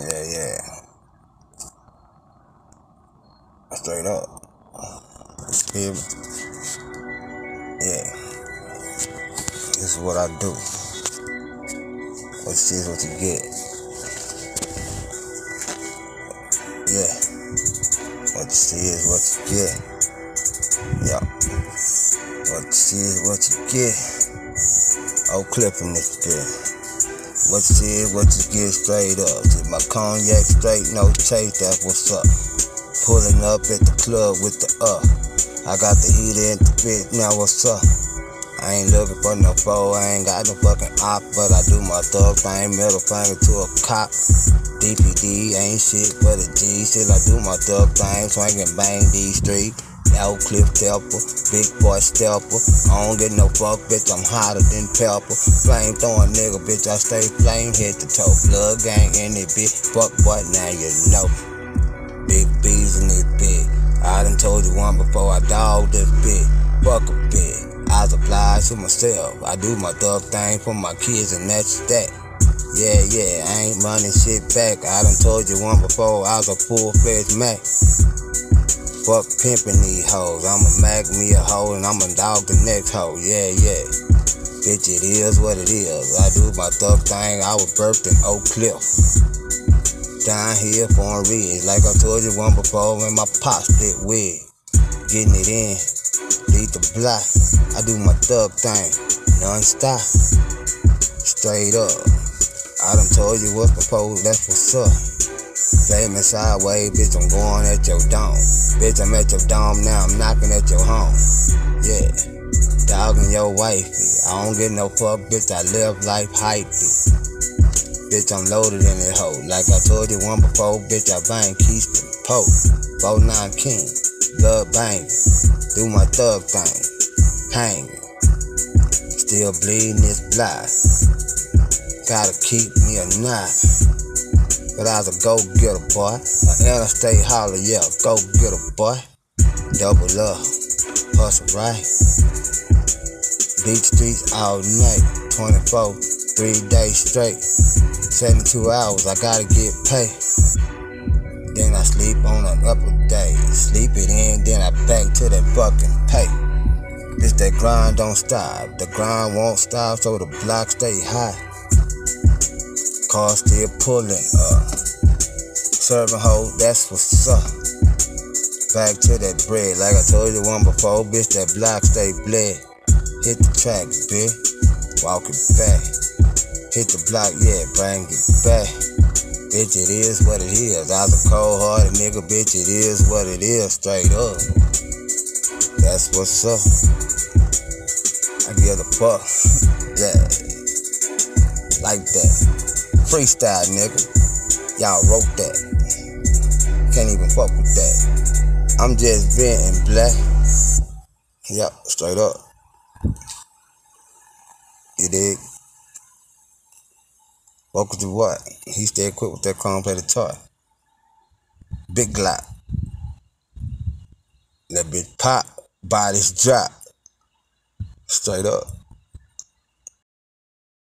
Yeah, yeah. Straight up. Yeah. This is what I do. What you see is what you get. Yeah. What you see is what you get. Yeah. What you see is what you get. Oh, clipping this bitch. What you see is what you get straight up. To my cognac straight, no chase, that's what's up. Pulling up at the club with the up. I got the heater in the bitch, now what's up? I ain't looking for no foe, I ain't got no fucking op, but I do my thug thing, middle finger to a cop. DPD ain't shit but a G, still I do my thug thing, swinging bang D street. Cliff stepper, big boy stepper. I don't get no fuck, bitch, I'm hotter than pepper. Flame throwing nigga, bitch, I stay flame, hit the toe. Blood gang in it, bitch. Fuck boy, now you know. Big B's in this bitch. I done told you one before I dog this bitch. Fuck a bitch. I apply to myself. I do my thug thing for my kids, and that's that. Yeah, yeah, I ain't running shit back. I done told you one before I was a full-fledged Mac. Fuck pimping these hoes. I'ma mag me a hoe and I'ma dog the next hoe. Yeah, yeah. Bitch, it is what it is. I do my thug thing. I was birthed in Oak Cliff. Down here for a reason. Like I told you one before when my pop split wig. Getting it in. Lead the block. I do my thug thing. Non-stop. Straight up. I done told you what's before. That's what's up. Flaming sideways, bitch, I'm going at your dome. Bitch, I'm at your dome now, I'm knocking at your home. Yeah, dogging your wifey. I don't get no fuck, bitch, I live life hypey. Bitch, I'm loaded in it hoe. Like I told you one before, bitch, I bang Keyston, Pope, 49 King, blood bang. Do my thug thing, hang. Still bleeding this blood. Gotta keep me a knife. But I was a go getter, boy. An interstate holler, yeah, go getter, boy. Double up, hustle right. Beat streets all night, 24, three days straight. 72 hours, I gotta get paid. Then I sleep on an upper day. Sleep it in, then I back to that fucking pay. This that grind don't stop. The grind won't stop, so the block stay high. Car still pulling up. Serving hoe, that's what's up. Back to that bread, like I told you one before, bitch. That block stay bled. Hit the track, bitch. Walk it back. Hit the block, yeah, bring it back. Bitch, it is what it is. I was a cold hearted nigga, bitch. It is what it is, straight up. That's what's up. I give a fuck. yeah. Like that. Freestyle, nigga. Y'all wrote that. Can't even fuck with that. I'm just venting black. Yep, straight up. You dig? Welcome to what? He stay equipped with that chrome plated toy. Big Glock. That bitch pop, bodies drop. Straight up.